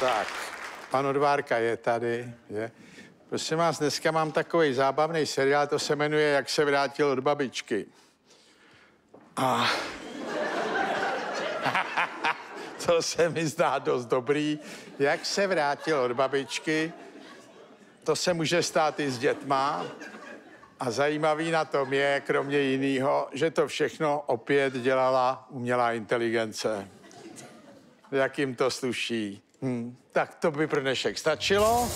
Tak, pan Odvárka je tady, je. Prosím vás, dneska mám takový zábavný seriál, to se jmenuje Jak se vrátil od babičky. A... to se mi zdá dost dobrý. Jak se vrátil od babičky, to se může stát i s dětma. A zajímavý na tom je, kromě jiného, že to všechno opět dělala umělá inteligence. Jak jim to sluší. Hm. Tak to by pro dnešek stačilo.